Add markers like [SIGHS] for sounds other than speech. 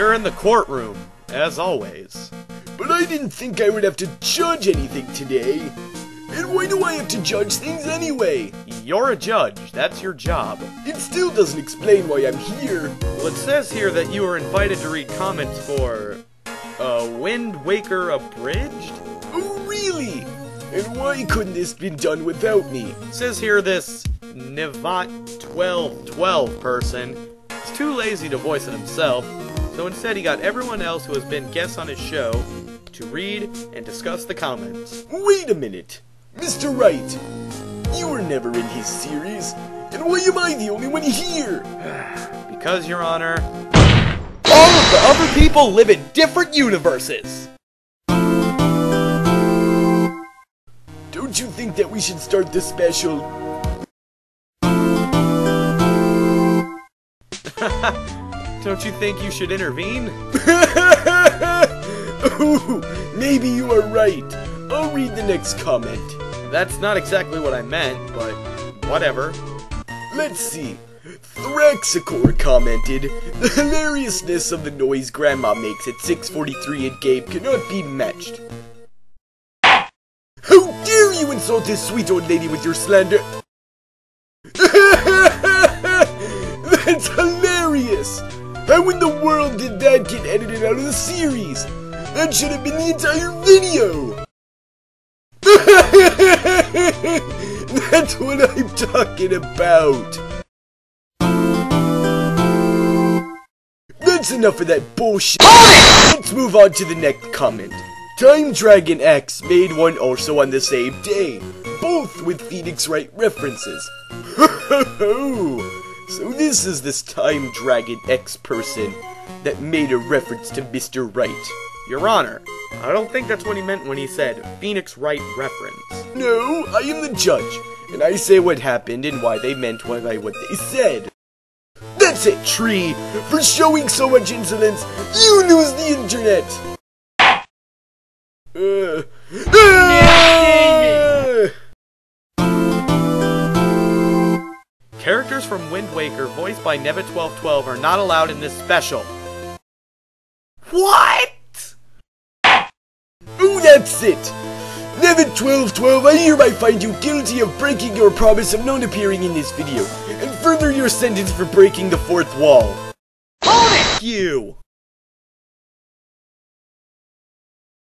We're in the courtroom, as always. But I didn't think I would have to judge anything today. And why do I have to judge things anyway? You're a judge, that's your job. It still doesn't explain why I'm here. Well, it says here that you were invited to read comments for. Uh, Wind Waker Abridged? Oh, really? And why couldn't this been done without me? It says here this Nevet1212 person is too lazy to voice it himself, so instead he got everyone else who has been guests on his show to read and discuss the comments. Wait a minute. Mr. Wright, you were never in his series. And why am I the only one here? [SIGHS] Because, Your Honor, all of the other people live in different universes! Don't you think that we should start the special? [LAUGHS] Don't you think you should intervene? [LAUGHS] Ooh, maybe you are right. I'll read the next comment. That's not exactly what I meant, but whatever. Let's see. Thraxicor commented, The hilariousness of the noise Grandma makes at 6.43 at Gabe cannot be matched. How dare you insult this sweet old lady with your slander? [LAUGHS] How in the world did that get edited out of the series? That should have been the entire video! [LAUGHS] That's what I'm talking about! That's enough of that bullshit! Let's move on to the next comment. Time Dragon X made one also on the same day, both with Phoenix Wright references. [LAUGHS] so this is this Time Dragon X person that made a reference to Mr. Wright. Your Honor, I don't think that's what he meant when he said Phoenix Wright reference. No, I am the judge, and I say what happened and why they meant what what they said. That's it, Tree! For showing so much insolence, you lose the internet! Characters from Wind Waker voiced by Nevet1212 are not allowed in this special. What? Oh, that's it! Nevet1212, I hereby find you guilty of breaking your promise of not appearing in this video, and further your sentence for breaking the fourth wall. Hold it, you!